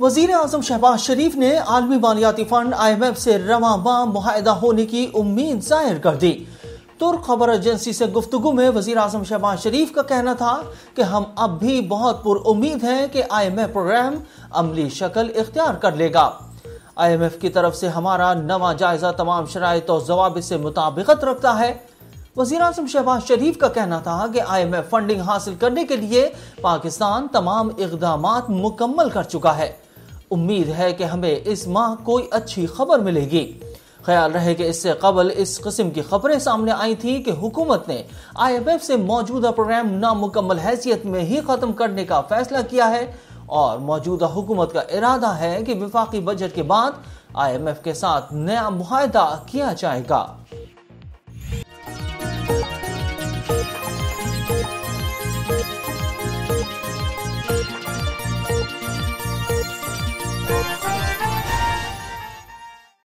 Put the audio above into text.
वज़ीर अजम शहबाज शरीफ ने आलमी मालियाती फंड आई एम एफ़ से रवा माह मुहिदा होने की उम्मीद ज़ाहिर कर दी। तुर्क खबर एजेंसी से गुफ्तगु में वज़ीर अजम शहबाज शरीफ का कहना था कि हम अब भी बहुत पुरुद हैं कि आई एम एफ़ प्रोग्राम अमली शक्ल इख्तियार कर लेगा। आई एम एफ़ की तरफ़ से हमारा नवा जायजा तमाम शराय और जवाब से मुताबिकत रखता है। वज़ीर अजम शहबाज शरीफ का कहना था कि आई एम एफ़ फंडिंग हासिल करने के लिए पाकिस्तान तमाम इकदाम मुकम्मल कर चुका है। उम्मीद है कि हमें इस माह कोई अच्छी खबर मिलेगी। ख्याल रहे कि इससे कबल इस किस्म की खबरें सामने आई थी कि हुकूमत ने आई एम एफ़ से मौजूदा प्रोग्राम नामुकम्मल हैसियत में ही खत्म करने का फैसला किया है और मौजूदा हुकूमत का इरादा है कि विफाकी बजट के बाद आई एम एफ़ के साथ नया मुहिदा किया जाएगा।